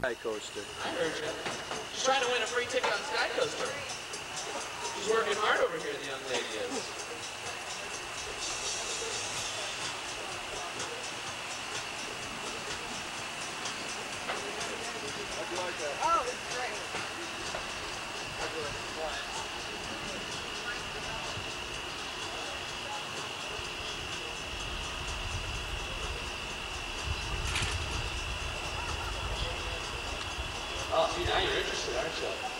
Skycoaster. I heard. She's trying to win a free ticket on Skycoaster. She's working hard over here, the young lady is. Oh, see, now you're interested, aren't you?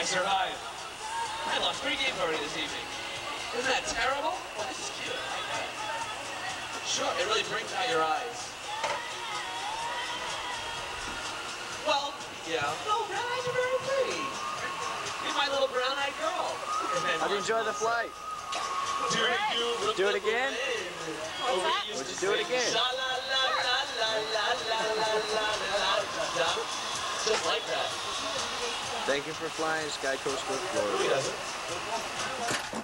I survived. I lost three games already this evening. Isn't that terrible? Well, this is cute. I like that. Sure, it really brings out your eyes. Well, yeah. No, brown eyes are very pretty. You're my little brown-eyed girl. How'd you enjoy the flight? Do, do, Do it again? What's that? Would you do it again? Just like that. Thank you for flying Skycoaster, Who Florida.